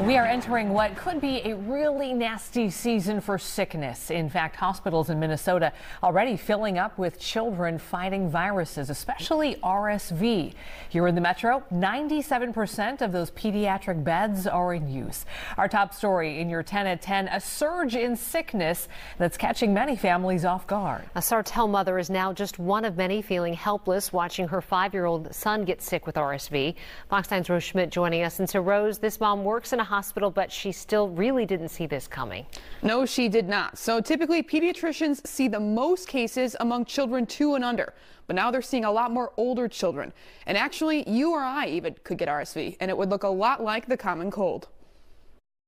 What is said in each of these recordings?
We are entering what could be a really nasty season for sickness. In fact, hospitals in Minnesota already filling up with children fighting viruses, especially RSV. Here in the metro, 97% of those pediatric beds are in use. Our top story in your 10 at 10, a surge in sickness that's catching many families off guard. A Sartell mother is now just one of many feeling helpless watching her five-year-old son get sick with RSV. Fox 9's Rose Schmidt joining us. And so Rose, this mom works in a hospital, but she still really didn't see this coming. No, she did not. So typically pediatricians see the most cases among children two and under, but now they're seeing a lot more older children. And actually, you or I even could get RSV, and it would look a lot like the common cold.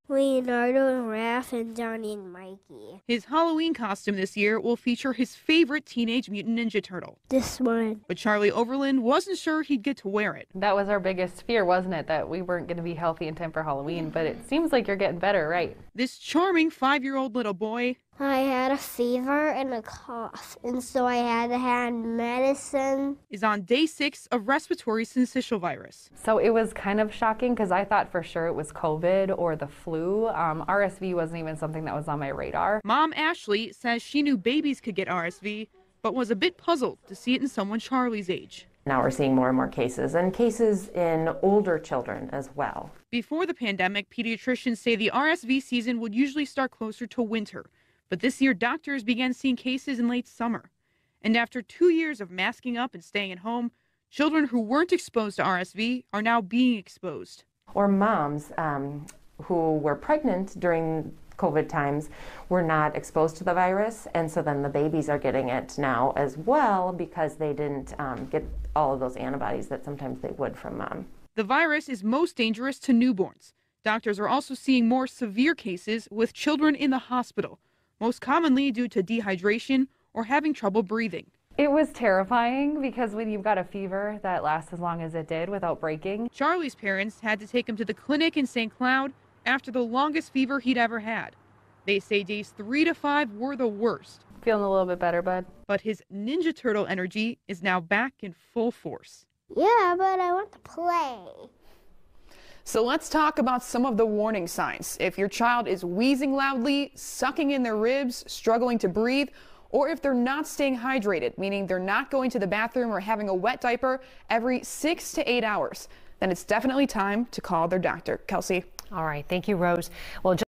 Leonardo and Raph and Johnny and Mikey. His Halloween costume this year will feature his favorite Teenage Mutant Ninja Turtle. This one. But Charlie Overland wasn't sure he'd get to wear it. That was our biggest fear, wasn't it? That we weren't going to be healthy in time for Halloween, but it seems like you're getting better, right? This charming five year old little boy I had a fever and a cough, and so I had to have medicine. Is on day six of respiratory syncytial virus. So it was kind of shocking because I thought for sure it was COVID or the flu. Um, RSV wasn't even something that was on my radar. Mom Ashley says she knew babies could get RSV, but was a bit puzzled to see it in someone Charlie's age. Now we're seeing more and more cases, and cases in older children as well. Before the pandemic, pediatricians say the RSV season would usually start closer to winter. But this year, doctors began seeing cases in late summer. And after two years of masking up and staying at home, children who weren't exposed to RSV are now being exposed. Or moms um, who were pregnant during COVID times were not exposed to the virus, and so then the babies are getting it now as well because they didn't um, get all of those antibodies that sometimes they would from mom. The virus is most dangerous to newborns. Doctors are also seeing more severe cases with children in the hospital most commonly due to dehydration or having trouble breathing. It was terrifying because when you've got a fever that lasts as long as it did without breaking. Charlie's parents had to take him to the clinic in St. Cloud after the longest fever he'd ever had. They say days three to five were the worst. Feeling a little bit better, bud. But his Ninja Turtle energy is now back in full force. Yeah, but I want to play. So let's talk about some of the warning signs. If your child is wheezing loudly, sucking in their ribs, struggling to breathe, or if they're not staying hydrated, meaning they're not going to the bathroom or having a wet diaper every six to eight hours, then it's definitely time to call their doctor. Kelsey. All right. Thank you, Rose. Well,